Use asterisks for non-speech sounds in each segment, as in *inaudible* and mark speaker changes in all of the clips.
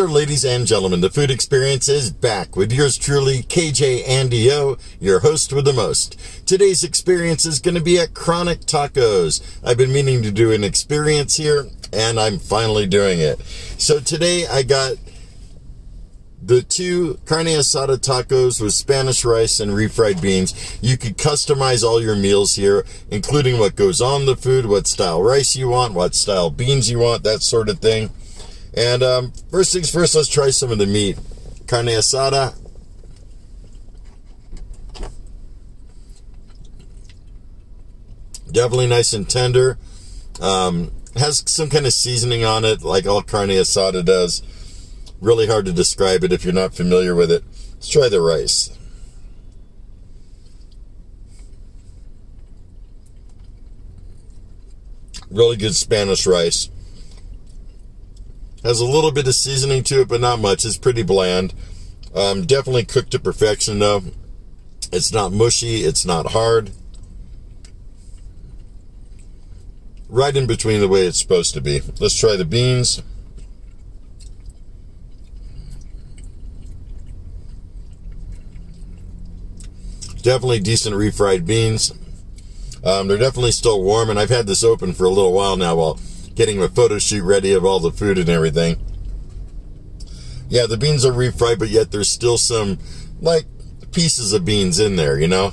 Speaker 1: there, ladies and gentlemen. The food experience is back with yours truly, KJ Andy O, your host with the most. Today's experience is going to be at Chronic Tacos. I've been meaning to do an experience here, and I'm finally doing it. So today I got the two carne asada tacos with Spanish rice and refried beans. You could customize all your meals here, including what goes on the food, what style rice you want, what style beans you want, that sort of thing. And um, first things first, let's try some of the meat. Carne asada. Definitely nice and tender. Um, has some kind of seasoning on it, like all carne asada does. Really hard to describe it if you're not familiar with it. Let's try the rice. Really good Spanish rice. Has a little bit of seasoning to it, but not much. It's pretty bland. Um, definitely cooked to perfection, though. It's not mushy. It's not hard. Right in between the way it's supposed to be. Let's try the beans. Definitely decent refried beans. Um, they're definitely still warm, and I've had this open for a little while now while getting my photo shoot ready of all the food and everything. Yeah, the beans are refried, but yet there's still some, like, pieces of beans in there, you know?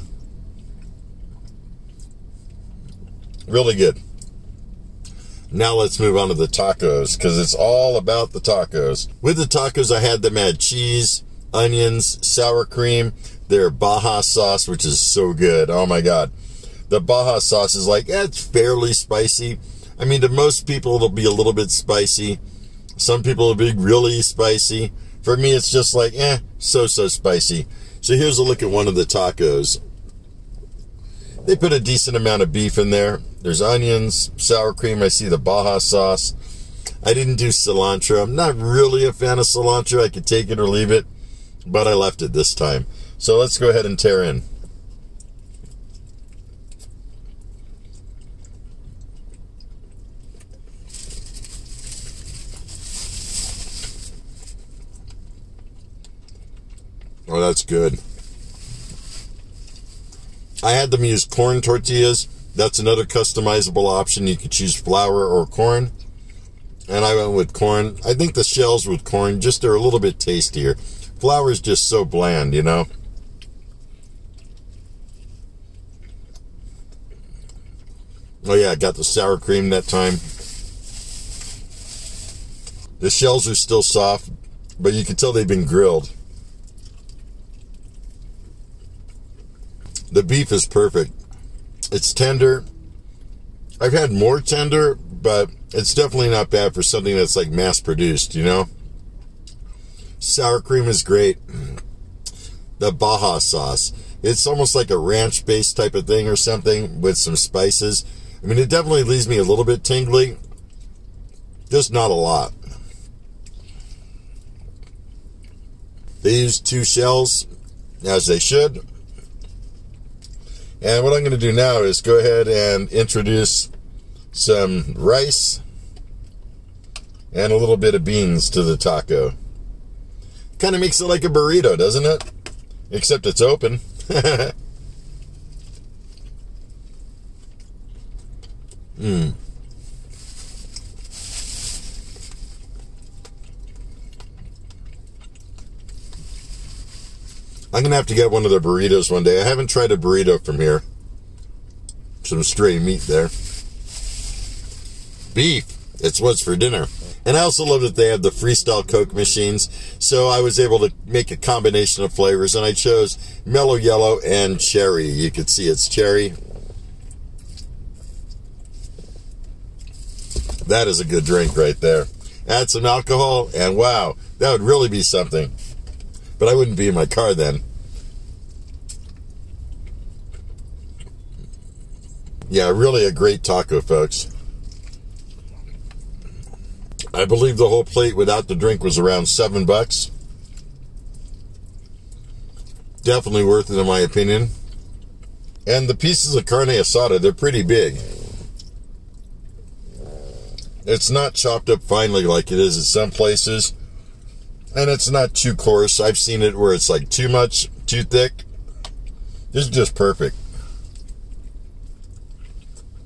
Speaker 1: Really good. Now let's move on to the tacos, because it's all about the tacos. With the tacos, I had them add cheese, onions, sour cream, their Baja sauce, which is so good. Oh my God. The Baja sauce is like, eh, it's fairly spicy. I mean, to most people, it'll be a little bit spicy. Some people will be really spicy. For me, it's just like, eh, so, so spicy. So here's a look at one of the tacos. They put a decent amount of beef in there. There's onions, sour cream. I see the Baja sauce. I didn't do cilantro. I'm not really a fan of cilantro. I could take it or leave it, but I left it this time. So let's go ahead and tear in. Oh, that's good. I had them use corn tortillas. That's another customizable option. You could choose flour or corn. And I went with corn. I think the shells with corn just are a little bit tastier. Flour is just so bland, you know? Oh yeah, I got the sour cream that time. The shells are still soft, but you can tell they've been grilled. The beef is perfect. It's tender. I've had more tender, but it's definitely not bad for something that's like mass produced, you know? Sour cream is great. *clears throat* The Baja sauce. It's almost like a ranch based type of thing or something with some spices. I mean, it definitely leaves me a little bit tingly, just not a lot. They use two shells, as they should. And what I'm going to do now is go ahead and introduce some rice and a little bit of beans to the taco. Kind of makes it like a burrito, doesn't it? Except it's open. Mmm. *laughs* I'm to have to get one of the burritos one day. I haven't tried a burrito from here. Some stray meat there. Beef. It's what's for dinner. And I also love that they have the freestyle Coke machines. So I was able to make a combination of flavors and I chose Mello Yello and cherry. You can see it's cherry. That is a good drink right there. Add some alcohol and wow, that would really be something. But I wouldn't be in my car then. Yeah, really a great taco, folks. I believe the whole plate without the drink was around seven bucks. Definitely worth it, in my opinion. And the pieces of carne asada, they're pretty big. It's not chopped up finely like it is at some places. And it's not too coarse. I've seen it where it's like too much, too thick. This is just perfect.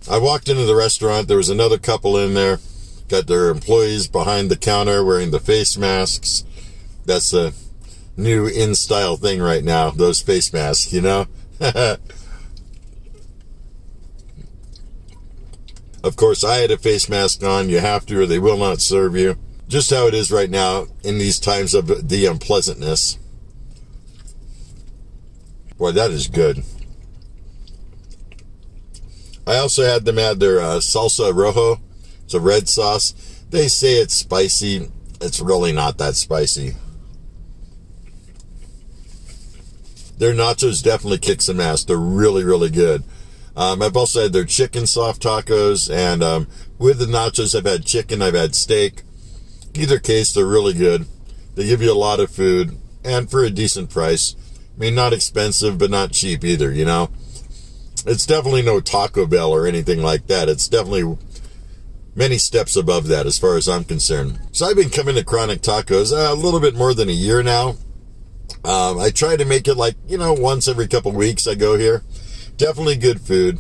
Speaker 1: I walked into the restaurant. There was another couple in there. Got their employees behind the counter wearing the face masks. That's a new in style thing right now, those face masks, you know? *laughs* of course, I had a face mask on. You have to, or they will not serve you. Just how it is right now in these times of the unpleasantness. Boy, that is good. I also had them add their uh, salsa rojo. It's a red sauce. They say it's spicy. It's really not that spicy. Their nachos definitely kick some ass. They're really, really good. Um, I've also had their chicken soft tacos, and um, with the nachos, I've had chicken, I've had steak. Either case, they're really good. They give you a lot of food, and for a decent price. I mean, not expensive, but not cheap either, you know? It's definitely no Taco Bell or anything like that. It's definitely many steps above that as far as I'm concerned. So I've been coming to Chronic Tacos uh, a little bit more than a year now. Um, I try to make it like, you know, once every couple weeks I go here. Definitely good food.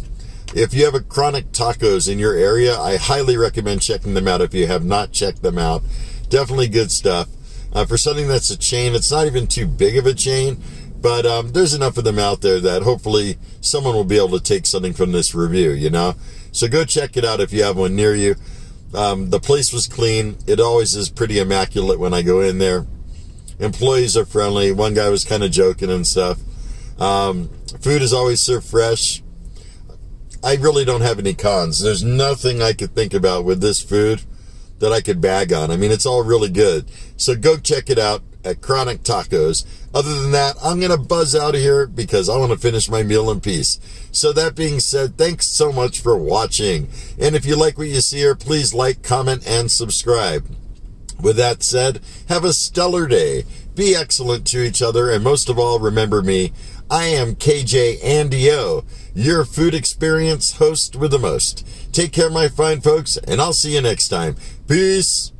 Speaker 1: If you have a Chronic Tacos in your area, I highly recommend checking them out if you have not checked them out. Definitely good stuff. Uh, for something that's a chain, it's not even too big of a chain, but um, there's enough of them out there that hopefully someone will be able to take something from this review, you know? So go check it out if you have one near you. Um, the place was clean. It always is pretty immaculate when I go in there. Employees are friendly. One guy was kind of joking and stuff. Um, food is always served fresh. I really don't have any cons. There's nothing I could think about with this food that I could bag on. I mean, it's all really good. So go check it out at Chronic Tacos. Other than that, I'm going to buzz out of here because I want to finish my meal in peace. So that being said, thanks so much for watching. And if you like what you see here, please like, comment, and subscribe. With that said, have a stellar day. Be excellent to each other. And most of all, remember me. I am KJ Andio, your food experience host with the most. Take care, my fine folks, and I'll see you next time. Peace.